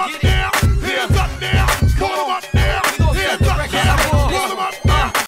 Come on,